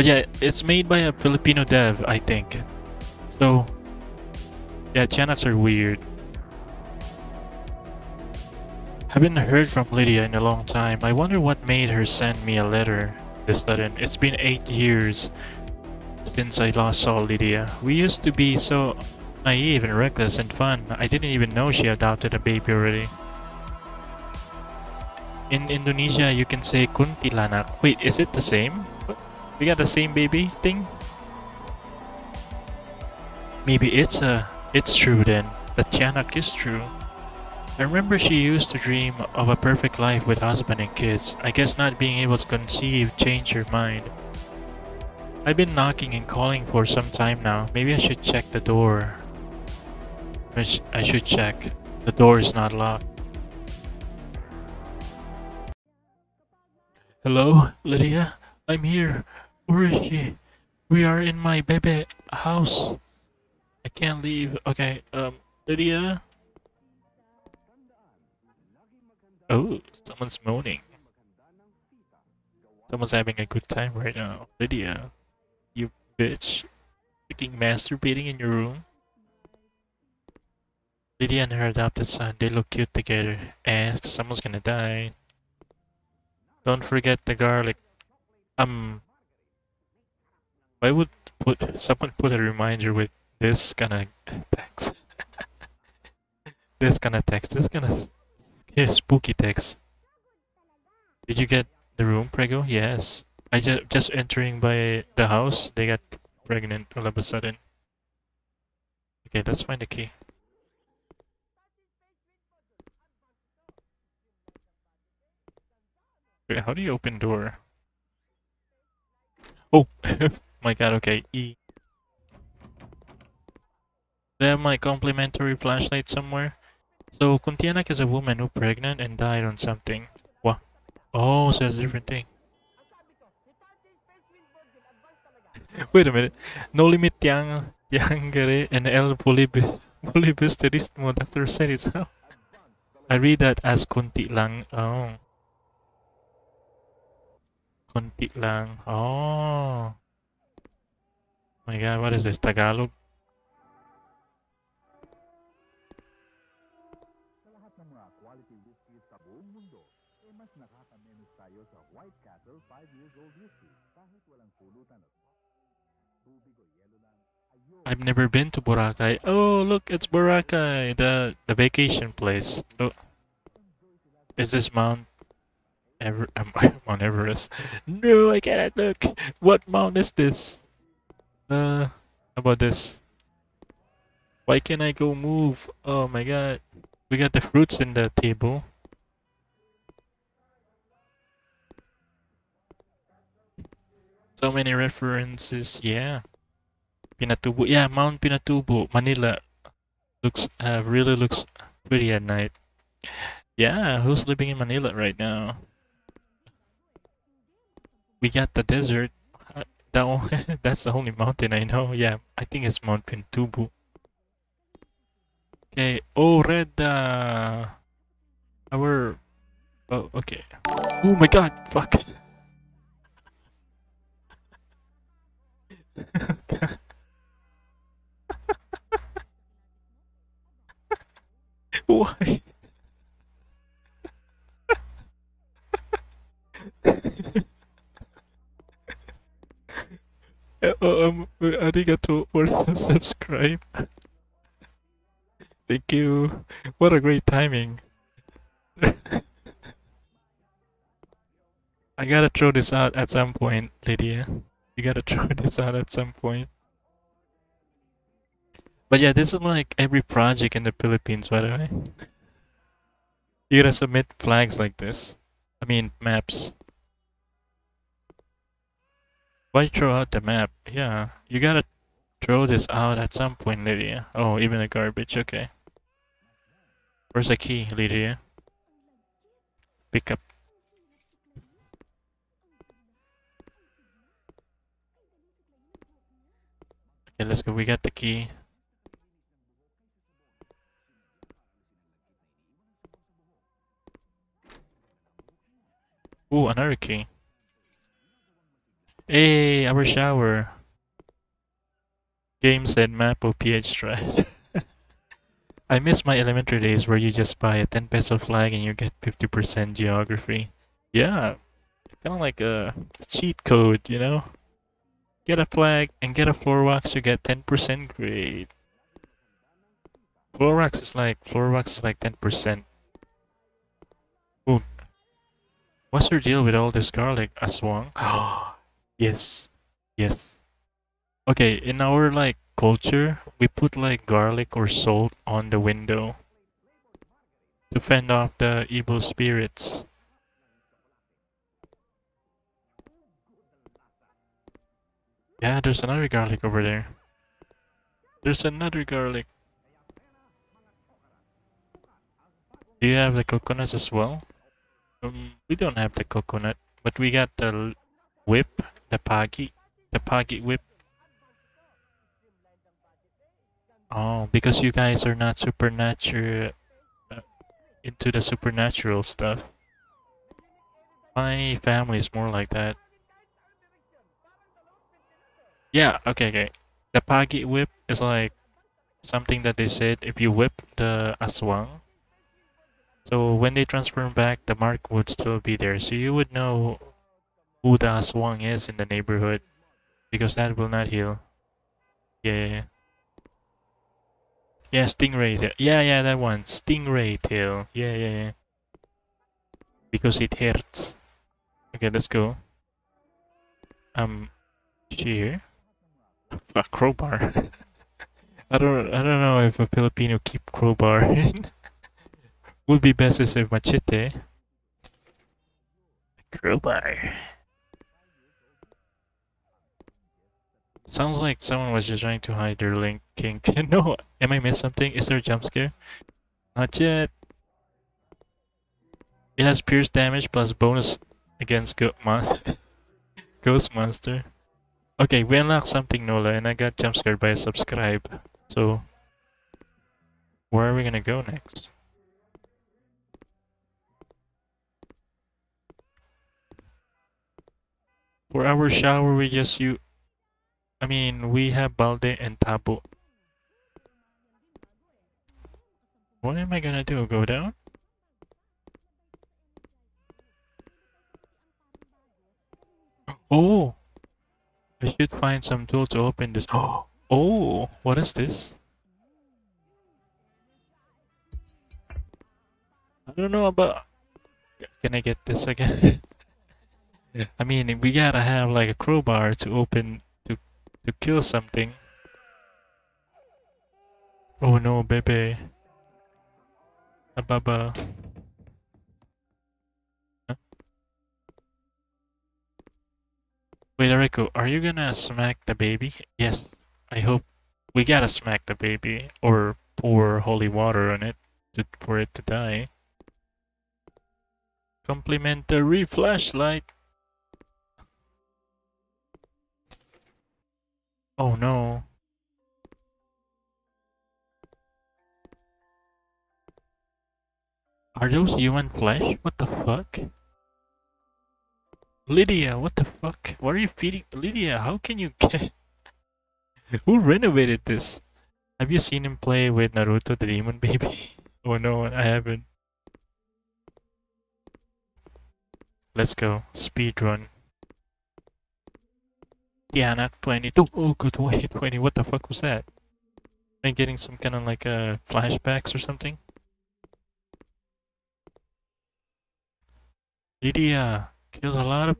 But yeah, it's made by a Filipino dev, I think. So, yeah, Tiyanaks are weird. Haven't heard from Lydia in a long time. I wonder what made her send me a letter this sudden. It's been eight years since I last saw Lydia. We used to be so naive and reckless and fun. I didn't even know she adopted a baby already. In Indonesia, you can say kuntilanak. Wait, is it the same? We got the same baby thing? Maybe it's a... It's true then. The Tiyanak is true. I remember she used to dream of a perfect life with husband and kids. I guess not being able to conceive changed her mind. I've been knocking and calling for some time now. Maybe I should check the door. I should check. The door is not locked. Hello, Lydia? I'm here. Where is she? We are in my baby house. I can't leave. Okay, um, Lydia? Oh, someone's moaning. Someone's having a good time right now. Lydia, you bitch. Freaking masturbating in your room? Lydia and her adopted son, they look cute together. Ask, someone's gonna die. Don't forget the garlic. Um, why would put someone put a reminder with this kind of text? this kind of text. This kind of Here's spooky text. Did you get the room, Prego? Yes. I just just entering by the house, they got pregnant all of a sudden. Okay, let's find the key. Wait, how do you open door? Oh Oh my god, okay, E. I have my complimentary flashlight somewhere? So Kuntianak is a woman who pregnant and died on something. What? Oh, so it's a different thing. Wait a minute. No limit yang gare and el polibus polibus terismo. Doctor said it's. I read that as kunti lang. Oh. Kunti lang. Oh. My god, what is this? Tagalog? I've never been to Boracay. Oh, look, it's Boracay, the the vacation place. Oh, is this Mount Ever Everest? No, I cannot look. What mount is this? Uh, how about this? Why can't I go move? Oh my god. We got the fruits in the table. So many references, yeah. Pinatubo. Yeah, Mount Pinatubo, Manila. Looks uh, really looks pretty at night. Yeah, who's living in Manila right now? We got the desert. That one, that's the only mountain I know. Yeah, I think it's Mount Pinatubo. Okay. Oh, red. Uh, our. Oh, okay. Oh my God! Fuck. Why? Uh, um, arigato for the subscribe. Thank you. What a great timing. I gotta throw this out at some point, Lydia. You gotta throw this out at some point. But yeah, this is like every project in the Philippines, by the way. You gotta submit flags like this. I mean, maps. Why throw out the map? Yeah, you gotta throw this out at some point, Lydia. Oh, even the garbage, okay. Where's the key, Lydia? Pick up. Okay, let's go. We got the key. Ooh, another key. Hey, our shower. Game said map of PH Trash. I miss my elementary days where you just buy a 10 peso flag and you get 50% geography. Yeah, kind of like a cheat code, you know? Get a flag and get a floor wax, you get 10% grade. Floor wax is like, floor wax is like 10%. Ooh. What's your deal with all this garlic, Aswang? yes, yes. Okay, in our like culture, we put like garlic or salt on the window to fend off the evil spirits. Yeah, there's another garlic over there. There's another garlic. Do you have the coconuts as well? Um, we don't have the coconut, but we got the whip, the pagi, the pagi whip. Oh, because you guys are not supernatural uh, into the supernatural stuff. My family is more like that. Yeah, okay, okay. The Pagi whip is like something that they said if you whip the Aswang, so when they transform back, the mark would still be there. So you would know who the Aswang is in the neighborhood because that will not heal. Yeah. Yeah, yeah Stingray tail. Yeah, yeah, that one. Stingray tail. Yeah, yeah, yeah. Because it hurts. Okay, let's go. Um, here. A crowbar. I don't. I don't know if a Filipino keep crowbar. Would be best is a machete. Crowbar. Sounds like someone was just trying to hide their link kink. no, am I missing something? Is there a jump scare? Not yet. It has pierce damage plus bonus against go mon Ghost Monster. Okay, we unlocked something, Nola, and I got jump scared by a subscribe. So, where are we gonna go next? For our shower, we just use I mean, we have Balde and Tabo. What am I gonna do? Go down? Oh! I should find some tool to open this. Oh! What is this? I don't know about... Can I get this again? I mean, we gotta have like a crowbar to open to kill something. Oh no, baby. Ababa. Ah, huh? Wait, Areku, are you gonna smack the baby? Yes, I hope we gotta smack the baby or pour holy water on it to, for it to die. Complimentary flashlight. Oh no. Are those human flesh? What the fuck? Lydia, what the fuck? Why are you feeding Lydia? How can you get Who renovated this? Have you seen him play with Naruto the Demon Baby? oh no, I haven't. Let's go. Speed run. Yeah, not 22. Oh, good way, 20. What the fuck was that? Am I getting some kind of like uh, flashbacks or something? Lydia killed a lot of...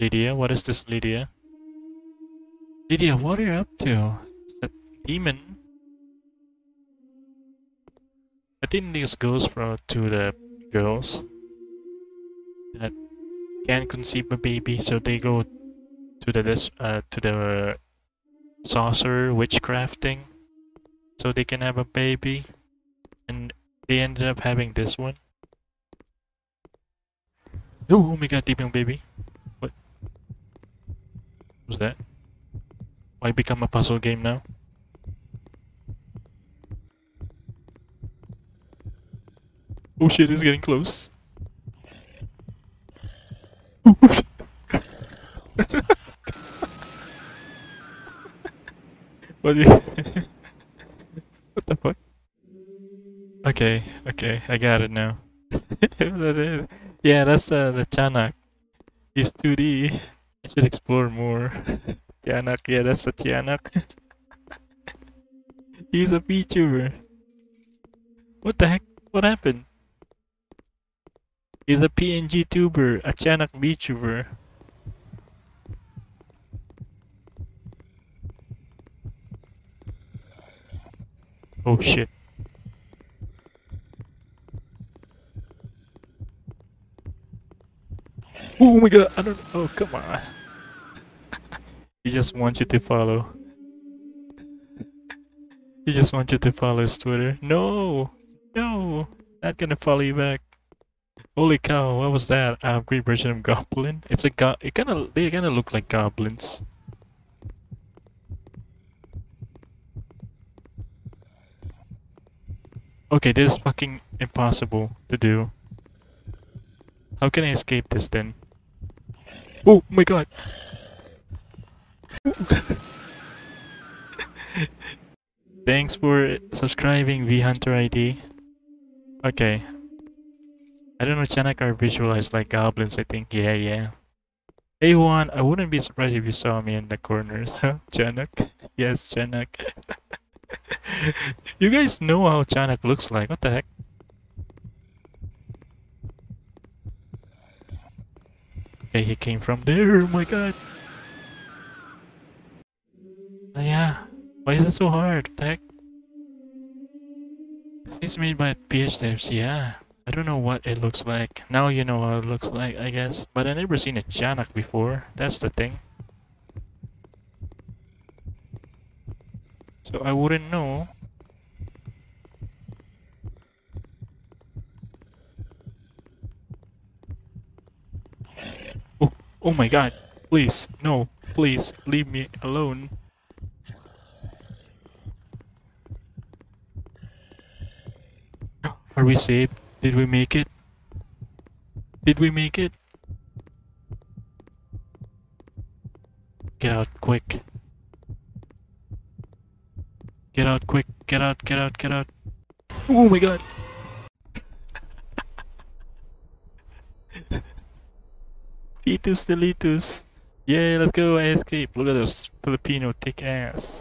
Lydia, what is this, Lydia? Lydia, what are you up to? Is that demon? I think this goes for, to the girls that can't conceive a baby, so they go to the uh to the saucer witchcrafting, so they can have a baby, and they ended up having this one. Oh, oh my god, deep young baby. What was that? Why become a puzzle game now? Oh shit, it's getting close. what the fuck? Okay, okay, I got it now. yeah, that's uh, the Tiyanak. He's 2D. I should explore more. Tiyanak, yeah, that's a Tiyanak. He's a VTuber. What the heck? What happened? He's a PNG tuber, a Tiyanak VTuber. Oh shit. Oh my god, I don't oh come on. he just wants you to follow. he just wants you to follow his Twitter. No! No! Not gonna follow you back. Holy cow, what was that? A upgrade version of Goblin? It's a go it kinda they kinda look like goblins. Okay, this is fucking impossible to do. How can I escape this then? Oh my god! Thanks for subscribing, V Hunter ID. Okay. I don't know, Tiyanak are visualized like goblins, I think. Yeah, yeah. Hey Juan, I wouldn't be surprised if you saw me in the corners. Tiyanak? Yes, Tiyanak. you guys know how Tiyanak looks like. What the heck? Okay, he came from there. Oh my god. Oh, yeah. Why is it so hard? What the heck? Made by PH devs, yeah. I don't know what it looks like. Now you know what it looks like, I guess. But I never seen a Tiyanak before. That's the thing. So I wouldn't know. Oh, oh my god. Please, no. Please, leave me alone. Are we saved? Did we make it? Did we make it? Get out quick. Get out quick. Get out, get out, get out. Oh my god. Fetus deletus. Yeah, let's go. I escape. Look at those Filipino thick ass.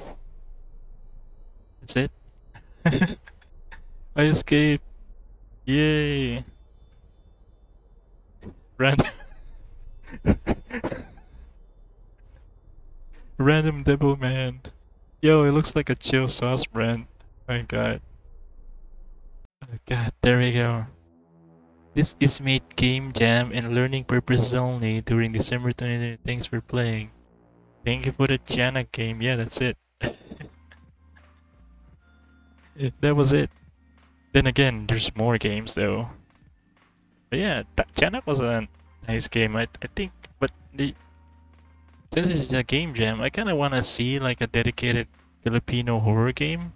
That's it. I escape. Yay. Random. Random devil man. Yo, it looks like a chill sauce brand. My god. Oh god, there we go. This is made game jam and learning purposes only during December 2020. Thanks for playing. Thank you for the Chana game. Yeah, that's it. that was it. Then again, there's more games though. But yeah, Chana was a nice game. I, I think, but the since it's a game jam, I kind of want to see like a dedicated Filipino horror game.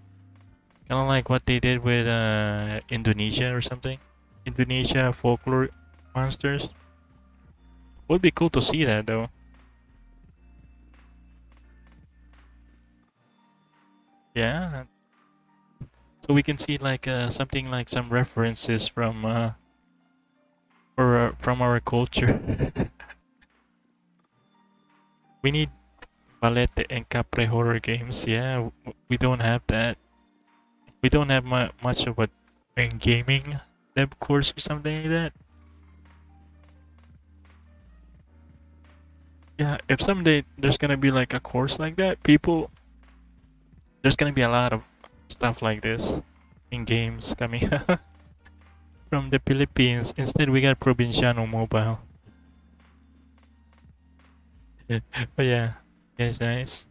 Kind of like what they did with uh, Indonesia or something. Indonesia folklore monsters. Would be cool to see that though. Yeah. So we can see like uh, something like some references from uh, or uh, from our culture. we need Valete and Kapre horror games. Yeah, we don't have that. We don't have mu much of a, a gaming dev course or something like that. Yeah, if someday there's gonna be like a course like that, people, there's gonna be a lot of stuff like this in games coming from the Philippines. Instead, we got Provinciano Mobile. but oh, yeah, it's nice.